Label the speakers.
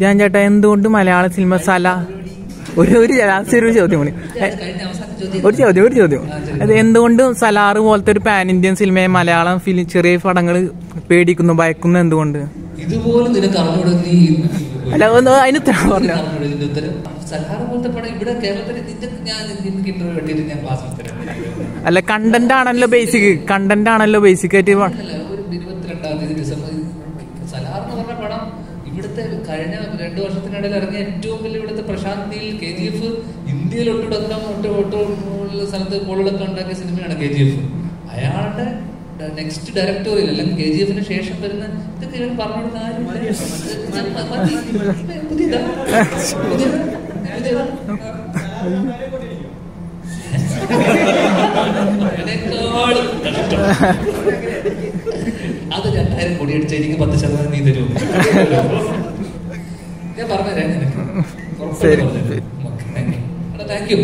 Speaker 1: ഞാൻ ചേട്ടാ എന്തുകൊണ്ട് മലയാള സിനിമ സല ഒരു ഒരു ലാസ്റ്റ് ഒരു ചോദ്യം കൂടി. ഒരു ചോദ്യം ഒരു ചോദ്യം. അത് എന്തുകൊണ്ട് സലാറ് പോലത്തെ ഒരു പാൻ ഇന്ത്യൻ സിനിമയെ മലയാളം ഫിലിം ചെറിയ പടങ്ങൾ പേടിക്കുന്നു ഭയക്കുന്നു എന്തുകൊണ്ട്?
Speaker 2: ഇതുപോലെ നിനക്ക് അറിഞ്ഞൂടെ നീ
Speaker 1: അല്ല ഒന്ന് അതിന് പറഞ്ഞു? അല്ല കണ്ടന്റ് ആണല്ലോ ബേസിക് കണ്ടന്റ് ആണല്ലോ ബേസിക് ആയിട്ട്
Speaker 2: ഇവിടുത്തെ കഴിഞ്ഞ രണ്ടു വർഷത്തിനിടയിൽ ഇറങ്ങിയ ഏറ്റവും വലിയ ഇവിടുത്തെ Prashanth Neel K G F ഇന്ത്യയിൽ ഒട്ടുടക്കം ഒട്ട് ഒട്ട് സ്ഥലത്ത് കോളുകളൊക്കെ ഉണ്ടാക്കിയ സിനിമയാണ് കെ ജി എഫ്. അയാളുടെ നെക്സ്റ്റ് ഡയറക്ടോറിയൽ അല്ലെങ്കിൽ കെ ജി എഫിന് ശേഷം വരുന്ന ഇതൊക്കെ ഇവർ പറഞ്ഞു ആരുമില്ല. അത് രണ്ടായിരം കോടി അടിച്ച എനിക്ക് പത്ത് ശതമാനം നീ തരുമോ? ഞാൻ പറഞ്ഞുതരാം നിനക്ക്. Thank you